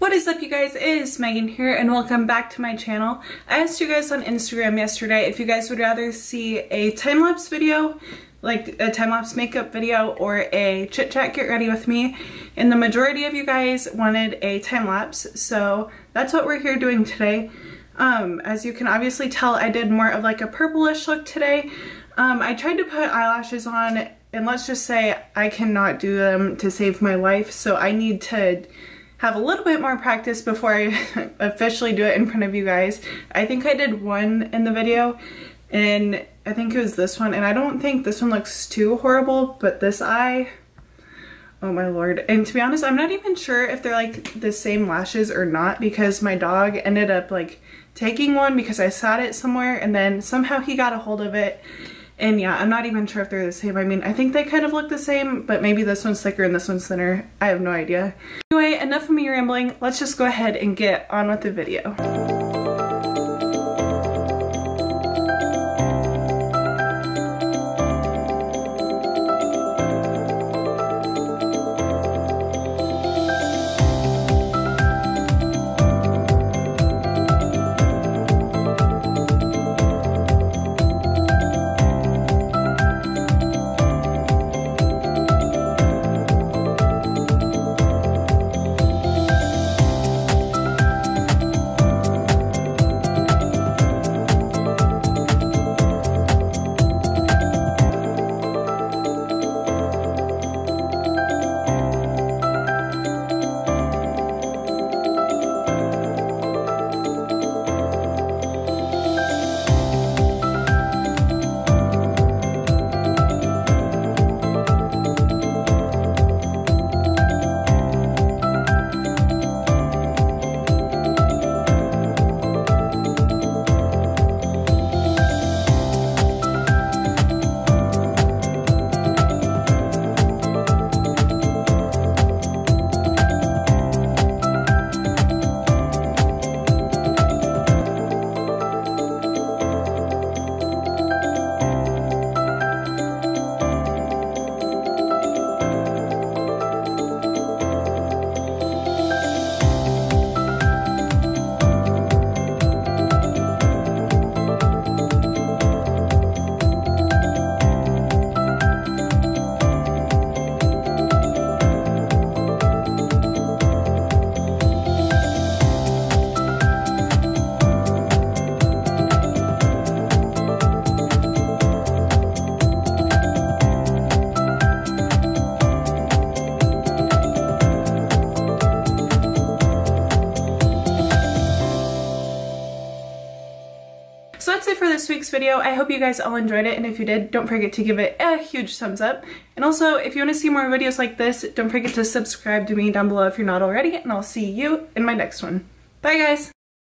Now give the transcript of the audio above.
What is up you guys, it is Megan here and welcome back to my channel. I asked you guys on Instagram yesterday if you guys would rather see a time-lapse video, like a time-lapse makeup video or a chit chat get ready with me and the majority of you guys wanted a time-lapse so that's what we're here doing today. Um, as you can obviously tell I did more of like a purplish look today. Um, I tried to put eyelashes on and let's just say I cannot do them to save my life so I need to have a little bit more practice before I officially do it in front of you guys. I think I did one in the video and I think it was this one and I don't think this one looks too horrible but this eye oh my lord and to be honest I'm not even sure if they're like the same lashes or not because my dog ended up like taking one because I sat it somewhere and then somehow he got a hold of it and yeah, I'm not even sure if they're the same. I mean, I think they kind of look the same, but maybe this one's thicker and this one's thinner. I have no idea. Anyway, enough of me rambling. Let's just go ahead and get on with the video. It for this week's video. I hope you guys all enjoyed it and if you did, don't forget to give it a huge thumbs up. And also, if you want to see more videos like this, don't forget to subscribe to me down below if you're not already and I'll see you in my next one. Bye guys!